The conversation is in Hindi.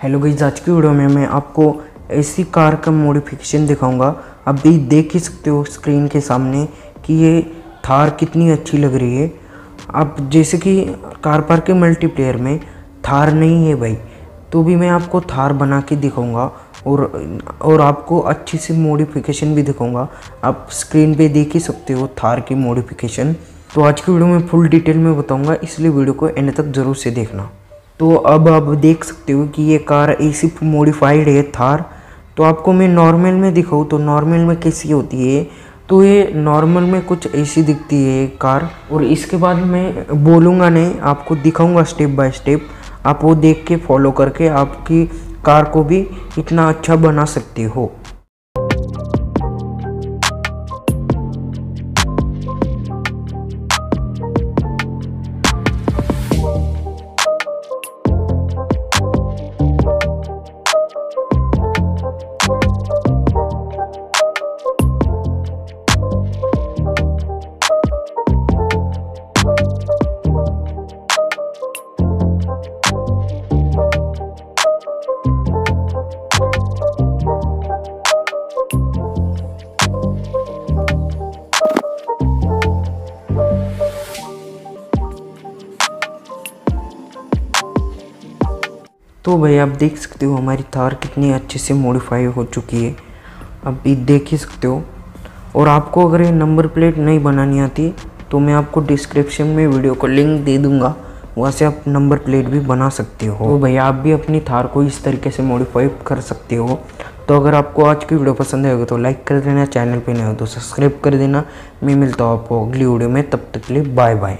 हेलो गई आज की वीडियो में मैं आपको ऐसी कार का मॉडिफिकेशन दिखाऊँगा। आप भी देख ही सकते हो स्क्रीन के सामने कि ये थार कितनी अच्छी लग रही है। अब जैसे कि कार पार्क के मल्टीप्लेयर में थार नहीं है भाई तो भी मैं आपको थार बना के दिखाऊँगा और और आपको अच्छी सी मॉडिफिकेशन भी दिखाऊँगा। आप स्क्रीन पे देख ही सकते हो थार की मॉडिफिकेशन तो आज की वीडियो में फुल डिटेल में बताऊँगा, इसलिए वीडियो को एंड तक ज़रूर से देखना। तो अब आप देख सकते हो कि ये कार एसी मॉडिफाइड है थार। तो आपको मैं नॉर्मल में दिखाऊँ तो नॉर्मल में कैसी होती है? तो ये नॉर्मल में कुछ ऐसी दिखती है कार। और इसके बाद मैं बोलूँगा नहीं, आपको दिखाऊँगा स्टेप बाय स्टेप आप वो देख के फॉलो करके आपकी कार को भी इतना अच्छा बना सकते हो। तो भाई आप देख सकते हो हमारी थार कितनी अच्छे से मॉडिफाई हो चुकी है। आप भी देख ही सकते हो। और आपको अगर ये नंबर प्लेट नहीं बनानी आती तो मैं आपको डिस्क्रिप्शन में वीडियो को लिंक दे दूँगा। वहाँ से आप नंबर प्लेट भी बना सकते हो। तो भाई आप भी अपनी थार को इस तरीके से मॉडिफाई कर सकते हो। तो अगर आपको आज की वीडियो पसंद आएगी तो लाइक कर देना। चैनल पे नए हो तो सब्सक्राइब कर देना। मैं मिलता हूँ आपको अगली वीडियो में। तब तक के लिए बाय बाय